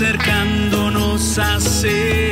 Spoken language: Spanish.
acercándonos a hacer